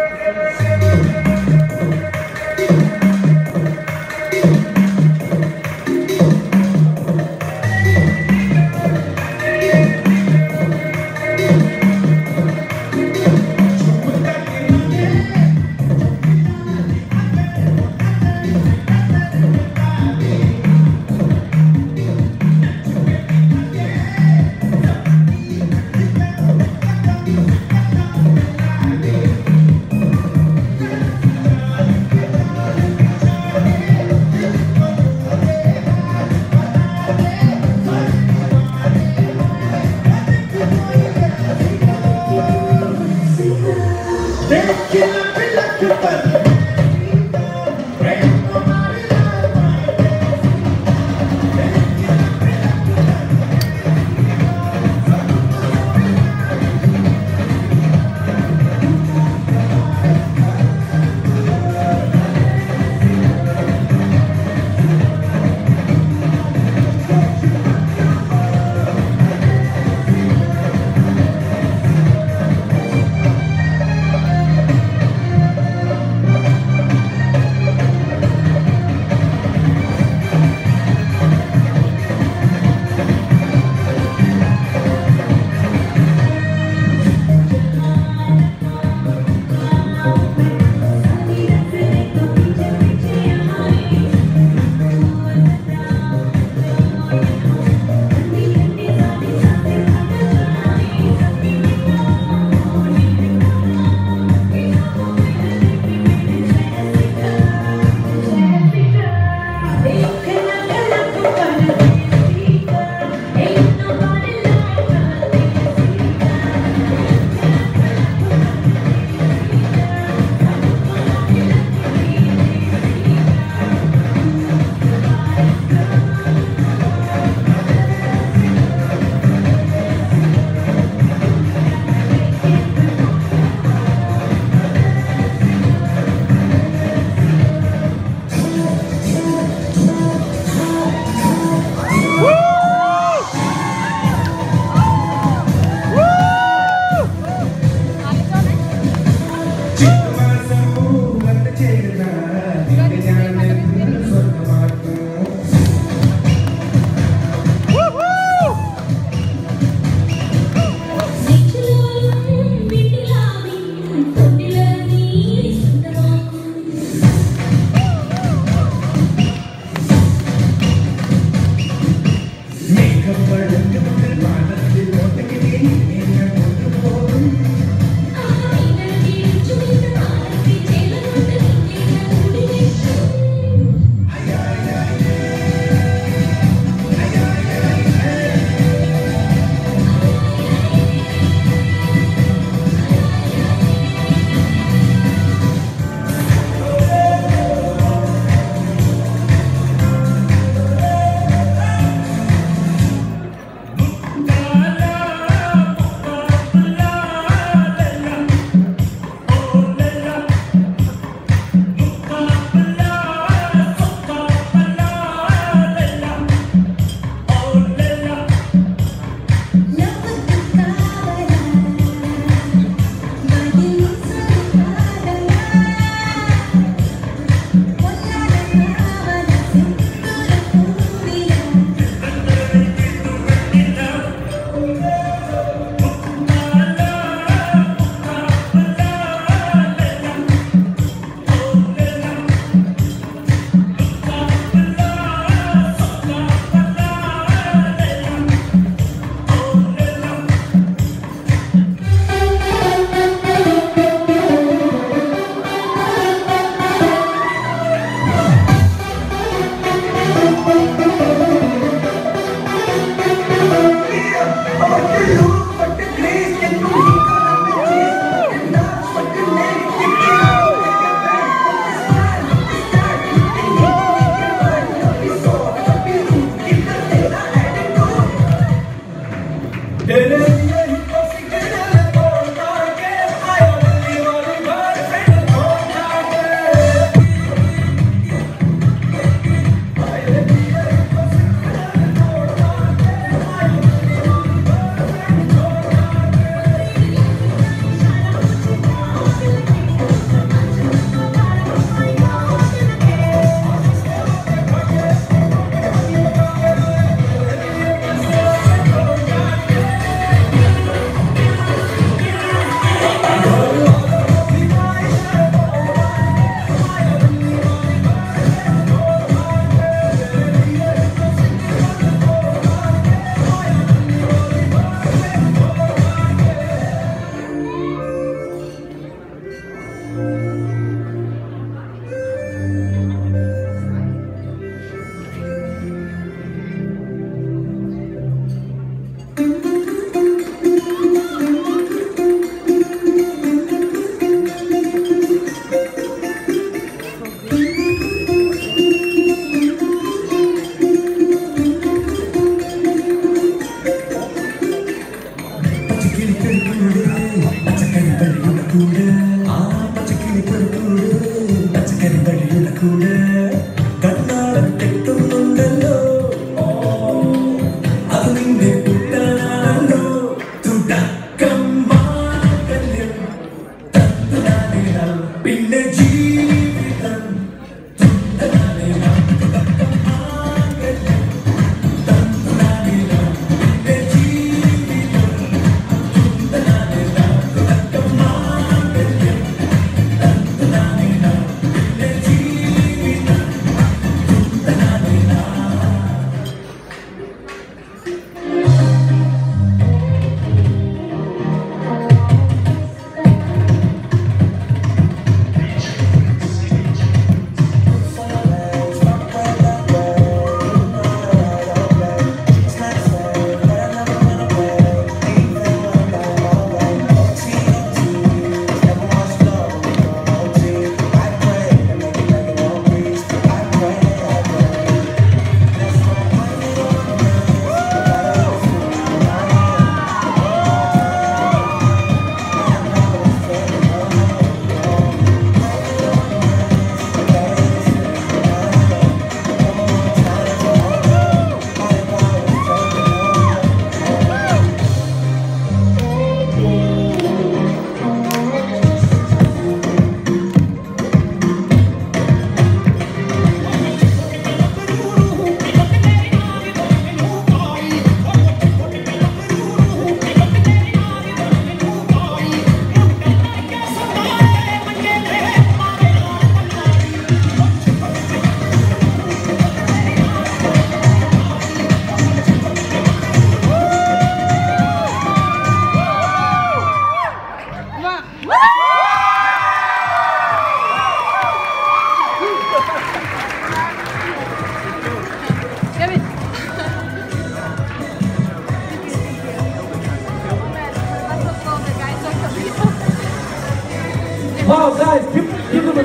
Yeah, yeah, yeah. Killer, kill killer. yeah കൂട് ആ പച്ചക്കിളി പുറക്കൂട്. പച്ചക്കറി വഴിയുടെ കൂട് കണ്ണാടം കെട്ടുന്നുണ്ടല്ലോ. അത് നിന്റെ കൂട്ടാനാണല്ലോ. തുടക്കം പിന്നെ ജീവിതം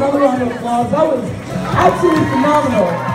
another round of applause. That was absolutely phenomenal.